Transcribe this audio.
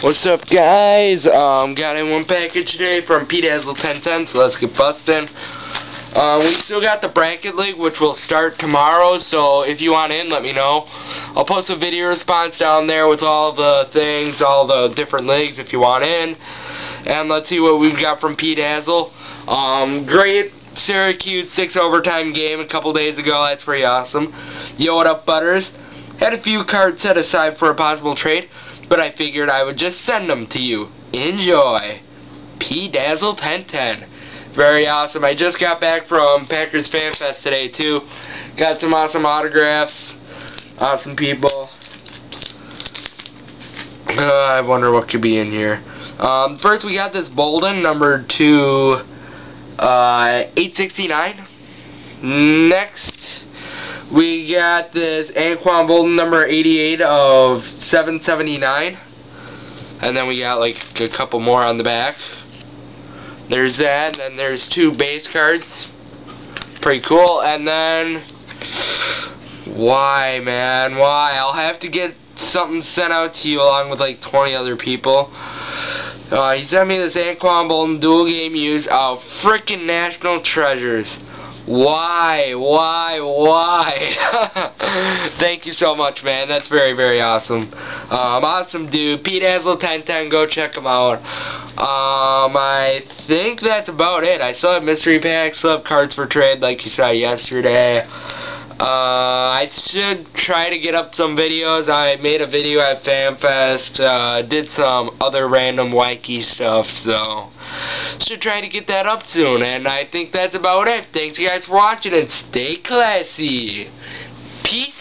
What's up guys? Um, got in one package today from Pete Dazzle 1010, so let's get busting. Um, we still got the bracket league, which will start tomorrow, so if you want in, let me know. I'll post a video response down there with all the things, all the different leagues if you want in. And let's see what we've got from Pete. Um, great Syracuse 6 overtime game a couple days ago, that's pretty awesome. Yo, what up, Butters? Had a few cards set aside for a possible trade but I figured I would just send them to you. Enjoy. P Dazzle 1010. Very awesome. I just got back from Packers Fan Fest today too. Got some awesome autographs. Awesome people. Uh, I wonder what could be in here. Um, first we got this Boldin number two, uh, 869. Next we got this Anquan Boldin number 88 of 779. And then we got like a couple more on the back. There's that, and then there's two base cards. Pretty cool. And then why man, why? I'll have to get something sent out to you along with like 20 other people. Uh, he sent me this Anquan Boldin dual game use of freaking National Treasures. Why? Why? Why? Thank you so much, man. That's very, very awesome. Um, awesome dude. Pete Dazzle 1010. Go check him out. Um, I think that's about it. I still have mystery packs, still have cards for trade like you saw yesterday. Uh, I should try to get up some videos. I made a video at FanFest, uh, did some other random wacky stuff, so should try to get that up soon. And I think that's about it. Thanks you guys for watching and stay classy. Peace